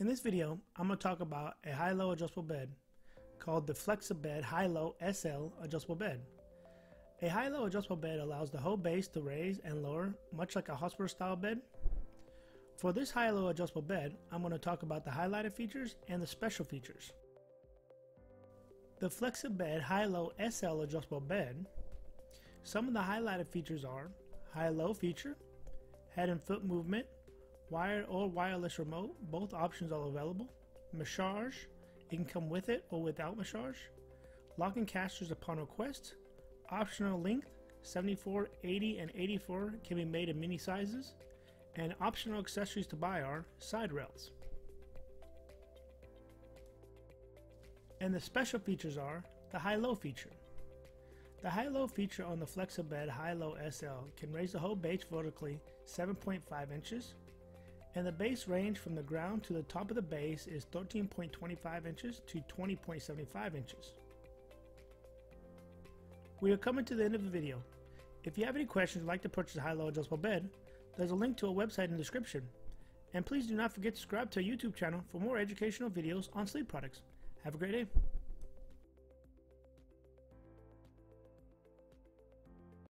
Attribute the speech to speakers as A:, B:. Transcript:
A: In this video, I'm going to talk about a high-low adjustable bed called the Flex-A-Bed High-Low SL adjustable bed. A high-low adjustable bed allows the whole base to raise and lower, much like a hospital-style bed. For this high-low adjustable bed, I'm going to talk about the highlighted features and the special features. The Flex-A-Bed High-Low SL adjustable bed, some of the highlighted features are high-low feature, head and foot movement, wired or wireless remote, both options are available. Massage, it can come with it or without massage. Locking casters upon request. Optional length, 74, 80, and 84 can be made in many sizes. And optional accessories to buy are side rails. And the special features are the high-low feature. The high-low feature on the Flex-A-Bed High-Low SL can raise the whole base vertically 7.5 inches, and the base range from the ground to the top of the base is 13.25 inches to 20.75 inches. We are coming to the end of the video. If you have any questions or like to purchase a high-low adjustable bed, there's a link to a website in the description. And please do not forget to subscribe to our YouTube channel for more educational videos on sleep products. Have a great day.